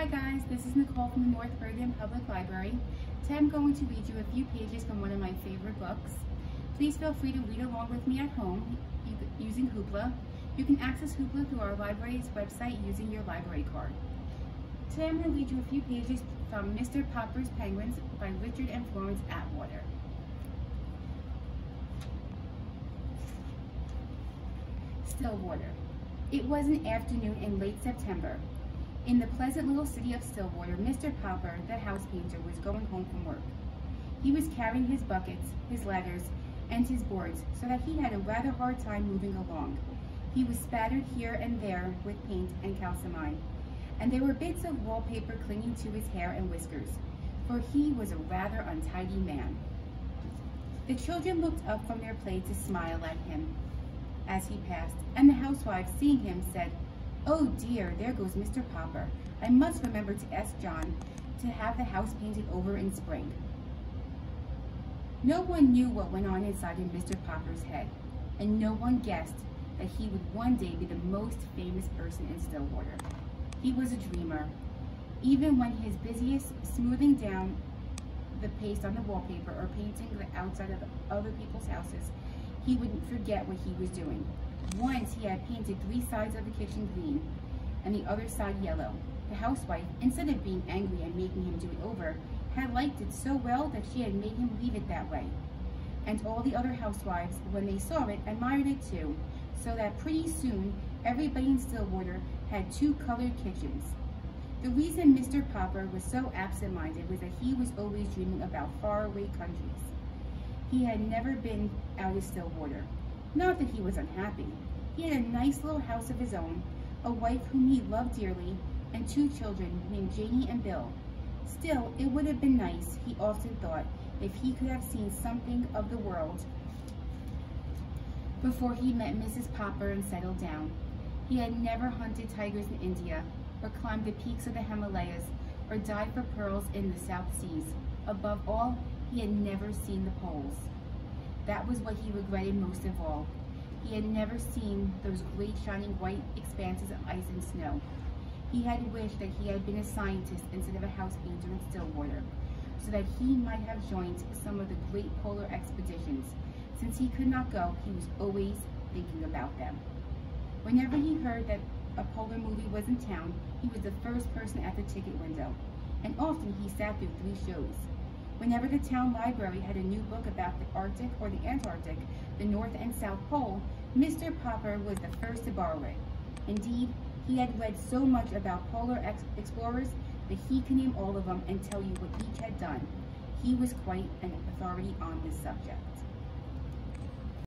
Hi guys, this is Nicole from the North Bergen Public Library. Today I'm going to read you a few pages from one of my favorite books. Please feel free to read along with me at home using Hoopla. You can access Hoopla through our library's website using your library card. Today I'm going to read you a few pages from Mr. Popper's Penguins by Richard and Florence Atwater. Stillwater. It was an afternoon in late September. In the pleasant little city of Stillwater, Mr. Popper, the house painter, was going home from work. He was carrying his buckets, his ladders, and his boards, so that he had a rather hard time moving along. He was spattered here and there with paint and calcimine, and there were bits of wallpaper clinging to his hair and whiskers, for he was a rather untidy man. The children looked up from their play to smile at him as he passed, and the housewives, seeing him, said, Oh dear, there goes Mr. Popper. I must remember to ask John to have the house painted over in spring. No one knew what went on inside in Mr. Popper's head, and no one guessed that he would one day be the most famous person in Stillwater. He was a dreamer. Even when he is busiest smoothing down the paste on the wallpaper or painting the outside of other people's houses, he wouldn't forget what he was doing. Once he had painted three sides of the kitchen green and the other side yellow. The housewife, instead of being angry and making him do it over, had liked it so well that she had made him leave it that way. And all the other housewives, when they saw it, admired it too, so that pretty soon everybody in Stillwater had two colored kitchens. The reason Mr. Popper was so absent-minded was that he was always dreaming about faraway countries. He had never been out of Stillwater. Not that he was unhappy. He had a nice little house of his own, a wife whom he loved dearly, and two children named Janie and Bill. Still, it would have been nice, he often thought, if he could have seen something of the world before he met Mrs. Popper and settled down. He had never hunted tigers in India, or climbed the peaks of the Himalayas, or dived for pearls in the South Seas. Above all, he had never seen the poles. That was what he regretted most of all. He had never seen those great shining white expanses of ice and snow. He had wished that he had been a scientist instead of a house painter in Stillwater, so that he might have joined some of the great polar expeditions. Since he could not go, he was always thinking about them. Whenever he heard that a polar movie was in town, he was the first person at the ticket window, and often he sat through three shows. Whenever the town library had a new book about the Arctic or the Antarctic, the North and South Pole, Mr. Popper was the first to borrow it. Indeed, he had read so much about polar ex explorers that he could name all of them and tell you what each had done. He was quite an authority on this subject.